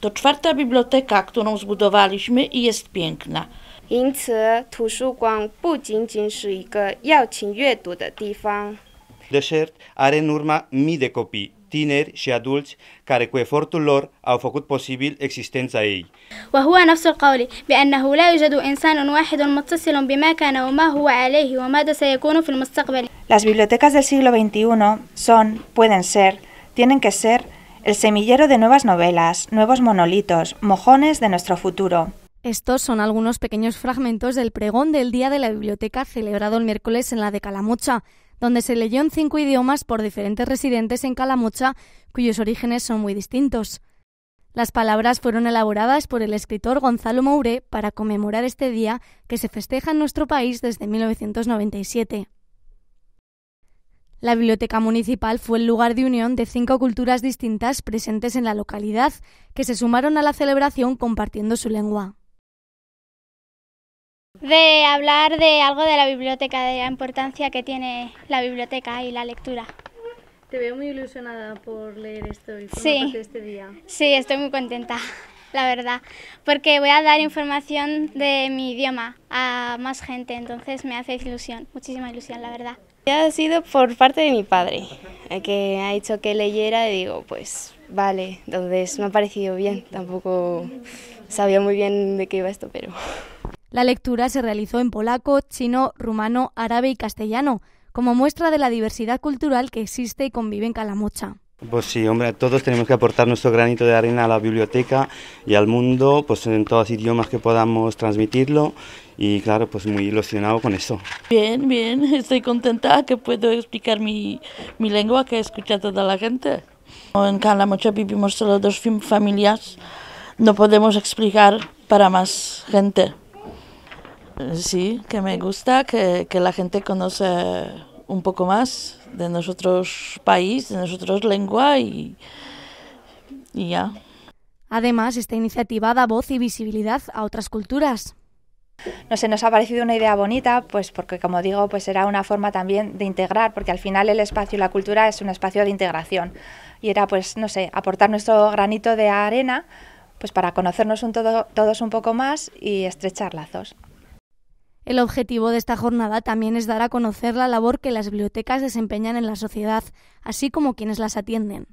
To czwarta biblioteka, którą zbudowaliśmy i jest piękna. 因此，图书馆不仅仅是一个邀请阅读的地方。 De cert, are în urma mii de copii, tineri și adulți, care cu efortul lor au făcut posibil existența ei. وهو نفس القول بأنه لا يوجد إنسان واحد متصل بما كان وما هو عليه وماذا سيكون في المستقبل Las bibliotecas del siglo XXI son, pueden ser, tienen que ser el semillero de nuevas novelas, nuevos monolitos, mojones de nuestro futuro. Estos son algunos pequeños fragmentos del pregón del Día de la Biblioteca celebrado el miércoles en la de Calamocha, donde se leyó en cinco idiomas por diferentes residentes en Calamocha cuyos orígenes son muy distintos. Las palabras fueron elaboradas por el escritor Gonzalo Moure para conmemorar este día que se festeja en nuestro país desde 1997. La biblioteca municipal fue el lugar de unión de cinco culturas distintas presentes en la localidad, que se sumaron a la celebración compartiendo su lengua. De hablar de algo de la biblioteca, de la importancia que tiene la biblioteca y la lectura. Te veo muy ilusionada por leer esto y formar Sí. este día. Sí, estoy muy contenta, la verdad, porque voy a dar información de mi idioma a más gente, entonces me hace ilusión, muchísima ilusión, la verdad. Ha sido por parte de mi padre, eh, que ha dicho que leyera y digo, pues vale, entonces me ha parecido bien, tampoco sabía muy bien de qué iba esto, pero... La lectura se realizó en polaco, chino, rumano, árabe y castellano, como muestra de la diversidad cultural que existe y convive en Calamocha. Pues sí, hombre, todos tenemos que aportar nuestro granito de arena a la biblioteca y al mundo, pues en todos los idiomas que podamos transmitirlo y claro, pues muy ilusionado con eso. Bien, bien, estoy contenta que puedo explicar mi, mi lengua que escucha toda la gente. En Calamocha vivimos solo dos fam- familias, no podemos explicar para más gente. Eh, Sí, que me gusta que, que la gente conoce un poco más de nosotros país, de nosotros lengua y, y ya. Además, esta iniciativa da voz y visibilidad a otras culturas. No sé, nos ha parecido una idea bonita, pues porque como digo, pues era una forma también de integrar, porque al final el espacio y la cultura es un espacio de integración. Y era pues, no sé, aportar nuestro granito de arena, pues para conocernos un todo- todos un poco más y estrechar lazos. El objetivo de esta jornada también es dar a conocer la labor que las bibliotecas desempeñan en la sociedad, así como quienes las atienden.